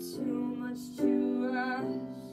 too much to ask.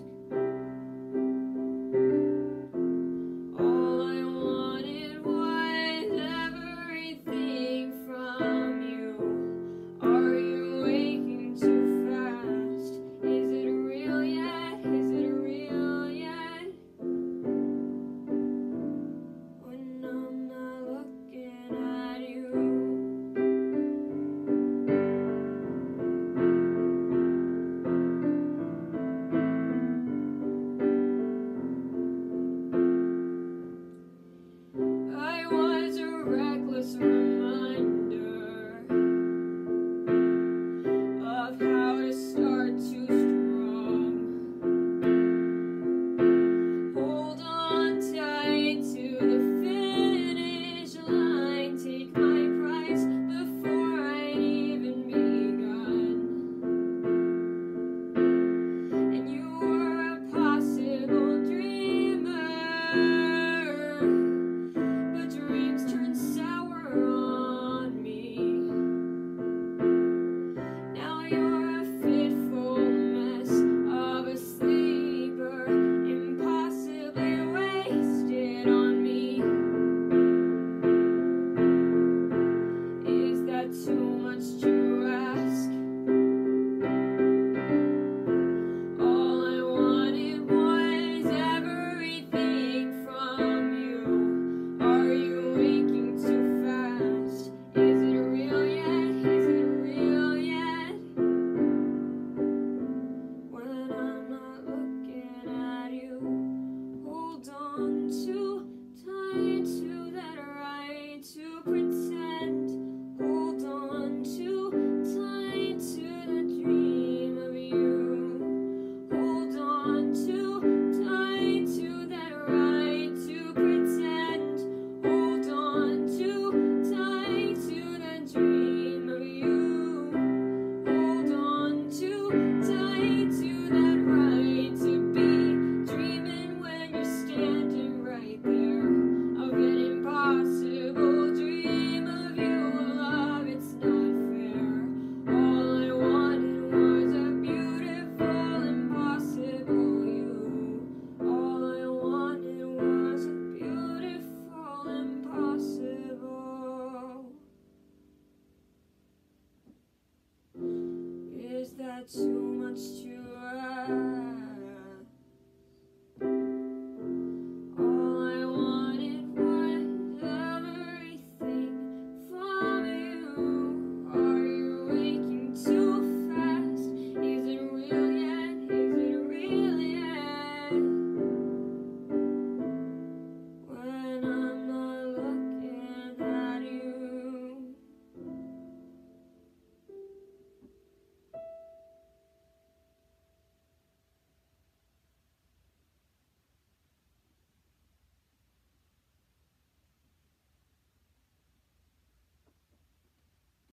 that too much to